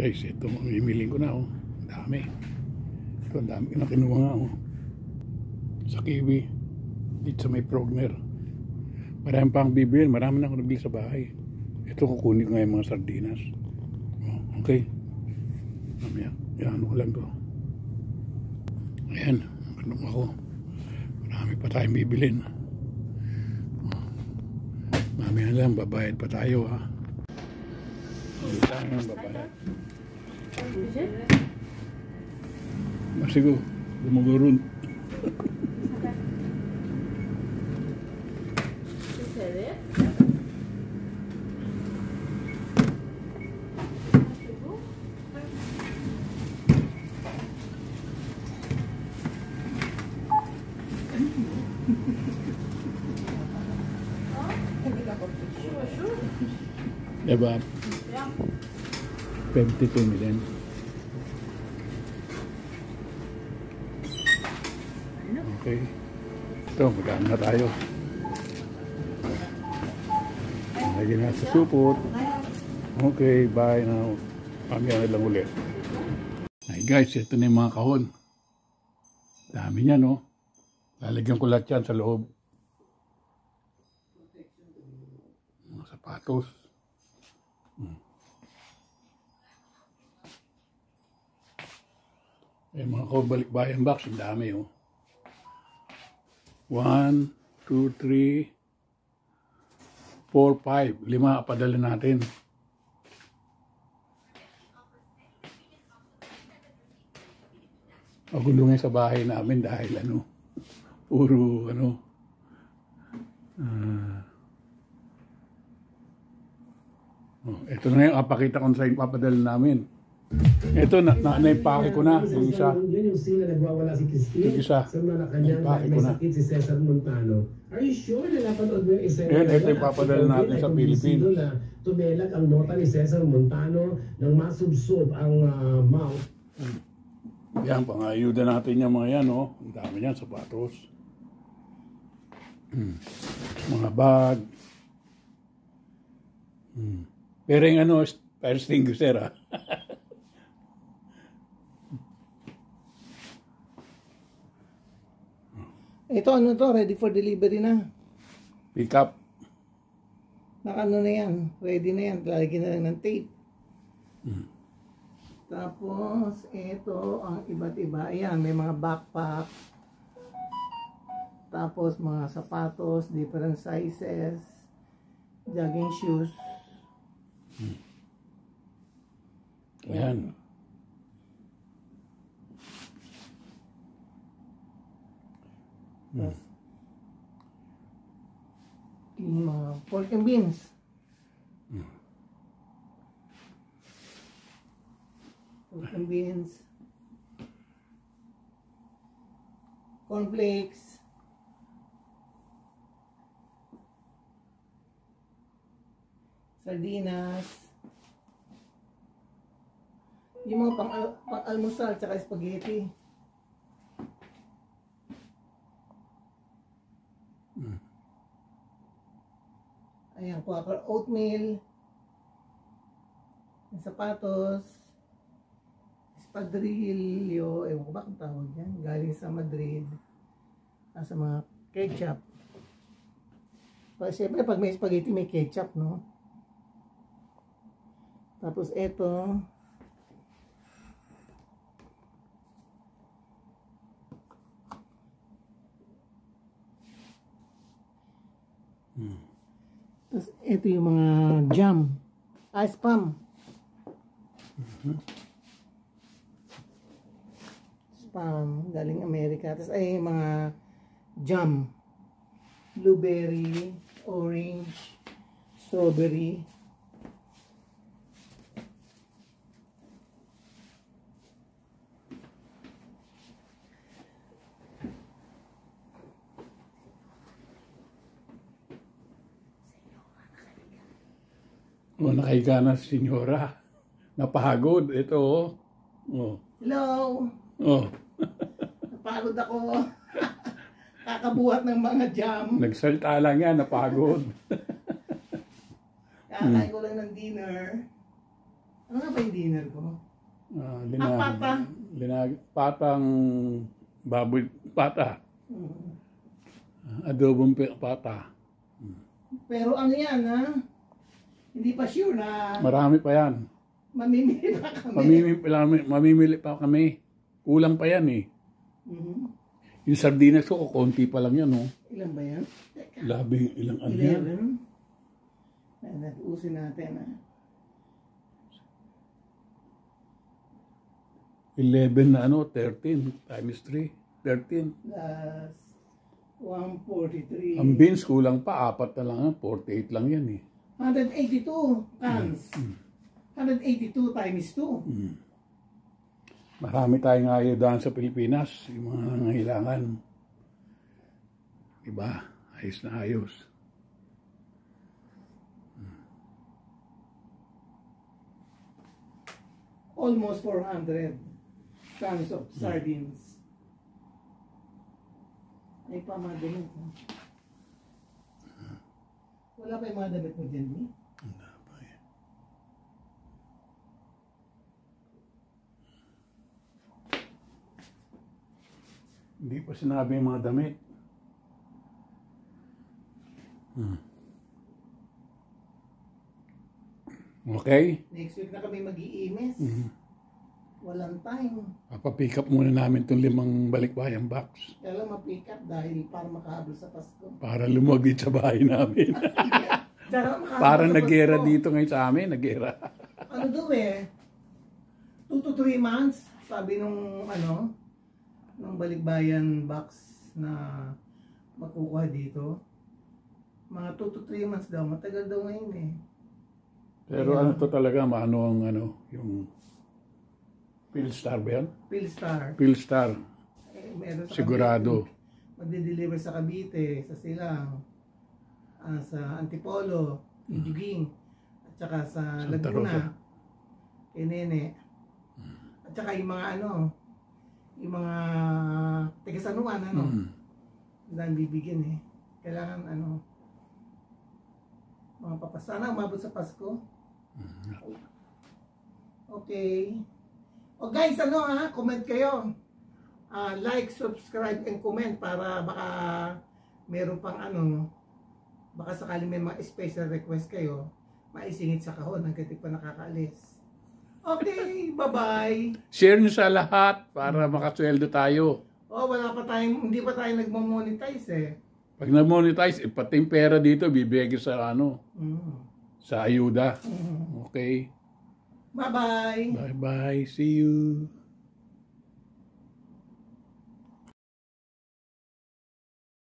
Guys, ito, mimiling ko na oh. Ang dami. Ito, ang dami na kinuha nga oh. Sa kiwi. Dito sa may progner. Marami pang bibilin. Marami na ako nabili sa bahay. Ito, kukunin ko ngayon mga sardinas. Oh, okay. Mamaya, yan ko lang to. Ayan, kinuha ko. Marami pa tayong bibilin. Oh. Mamaya lang, babayad pa tayo ha. Hindi tayo ng babayad. Masigo, lumugurun. Diba? 52 million. Okay. Ito, magkaan na tayo. Lagi na sa supot. Okay, bye now. Mamaya na lang ulit. Ay guys, ito na yung mga kahon. Dami niya, no? Lalagyan ko lahat yan sa loob. Mga sapatos. Eh, mga kabalikbayan box, ang dami, oh. One, two, three, four, five. Lima padala natin. Magulo nga sa bahay namin dahil ano, puro ano, ah, oh, ito na yung apakita ko sa yung papadala namin. Ito, na, na, naipake ko na, yung isa. Yun yung scene na nagwawala si Christine. Yung isa. Sa Malacanang Naipake ko na. sakit si Cesar Montano. Are you sure na napanood mo yung isa? Yan, ito yung papadala natin sa Philippines. na tumelak ang nota ni Cesar Montano nang masubsob ang ah, mouth. Yan, pangayuda natin yung mga yan, oh. Ang dami yan, sapatos. Hmm. Mga bag. Hmm. Pero yung ano, fire extinguisher, ah. Ito ano to, ready for delivery na. Pick up. Nakano na yan, ready na yan, lalagyan na lang ng tape. Tapos, ito ang iba't iba. Ayan, may mga backpack. Tapos, mga sapatos, different sizes. Jogging shoes. Yan. Tapos, yung mga pork and beans. Pork and beans. Cornflakes. Sardinas. Yung mga pang, pang almusal tsaka spaghetti. Ayan, quaker oatmeal. Yung sapatos. Espadrillo. Ewan ko ba kung tawag yan. Galing sa Madrid. Ah, sa mga ketchup. Pero siyempre, pag may spaghetti, may ketchup, no? Tapos eto. Tapos ito yung mga jam. Ah, spam. Spam. Galing Amerika. Tapos ay mga jam. Blueberry, orange, strawberry. O, nakahiga na si senyora. Napagod. Ito, oh. Oh. Hello! Oh. Napagod ako. Kakabuhat ng mga jam. Nagsalta lang yan. Napagod. Kakain ko lang ng dinner. Ano nga ba yung dinner ko? Ah, Ah, pata. Linag, patang baboy, pata. Mm. Adobong pata. Pero ano yan, ha? Hindi pa sure na Marami pa yan. mamimili pa kami. Mamimili, mamimili, pa kami. Kulang pa yan eh. Mhm. Yung sardinas ko, konti pa lang yan oh. Ilan ba yan? Teka. Labi, ilang ano yan? 11. Ayan, Nag-usin natin, ha? 11 na ano, 13 times 3. 13. Plus 143. Ang beans, kulang pa. Apat na lang yan. 48 lang yan eh. 182 cans. 182 times 2. Mm. Marami tayong ayudahan sa Pilipinas. Yung mga nangangailangan. Diba? Ayos na ayos. Almost 400 cans of sardines. Ay pa mga damit. ha? Wala pa yung mga damit mo dyan, eh? Hindi pa sinabi yung mga damit. Hmm. Okay? Next week na kami mag-iimis. Mhm. Walang time. Papapick up muna namin itong limang balikbayang box Kaya lang ma-pick up dahil para makahabol sa Pasko. para lumuwag dito sa bahay namin. Makahabol para sa nagera Pasko. dito ngayon sa amin, nagera. Ano daw eh? 2 to 3 months, sabi nung ano, nung balikbayan box na makukuha dito. Mga 2 to 3 months daw, matagal daw ngayon eh. Pero ano to talaga, maano ang ano, yung Philstar ba yan? Philstar. Philstar, Eh, meron sa sigurado. Cavite. Magde-deliver sa Cavite, sa Silang, ah, sa Antipolo, Ijuging, at saka sa Santa Laguna, Rosa. kay Nene. At saka yung mga ano, yung mga taga-sanuan, ano, Mm. dahil bibigyan eh. Kailangan ano, mga papas. Sana umabot sa Pasko. Okay. O guys, ano ha, comment kayo. Ah, like, subscribe, and comment para baka meron pang ano, baka sakali may mga special request kayo, maisingit sa kahon hanggang di pa nakakaalis. Okay, bye-bye. Share nyo sa lahat para makasweldo tayo. Oh, wala pa tayong, hindi pa tayo nagmo-monetize eh. Pag na-monetize, eh, pati yung pera dito, bibigay sa ano, Mm. sa ayuda. Mm. Okay? Bye-bye. Bye-bye. See you.